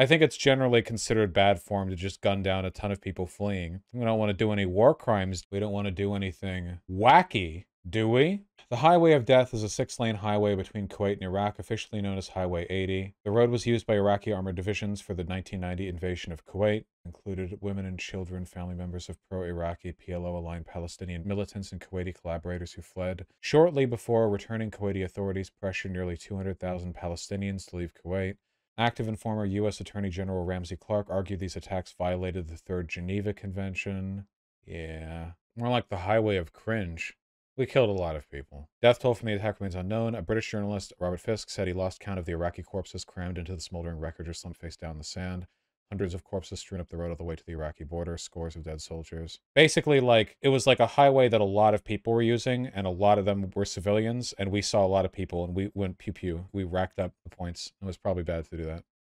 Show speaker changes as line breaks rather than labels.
I think it's generally considered bad form to just gun down a ton of people fleeing. We don't want to do any war crimes. We don't want to do anything wacky, do we? The Highway of Death is a six lane highway between Kuwait and Iraq, officially known as Highway 80. The road was used by Iraqi armored divisions for the 1990 invasion of Kuwait, included women and children, family members of pro Iraqi PLO aligned Palestinian militants and Kuwaiti collaborators who fled. Shortly before returning, Kuwaiti authorities pressured nearly 200,000 Palestinians to leave Kuwait. Active and former U.S. Attorney General Ramsey Clark argued these attacks violated the Third Geneva Convention. Yeah, more like the highway of cringe. We killed a lot of people. Death toll from the attack remains unknown. A British journalist, Robert Fisk, said he lost count of the Iraqi corpses crammed into the smoldering wreckage or slumped face down in the sand. Hundreds of corpses strewn up the road all the way to the Iraqi border, scores of dead soldiers. Basically, like, it was like a highway that a lot of people were using, and a lot of them were civilians, and we saw a lot of people, and we went pew pew. We racked up the points. It was probably bad to do that.